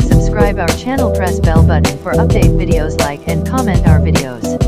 subscribe our channel press bell button for update videos like and comment our videos.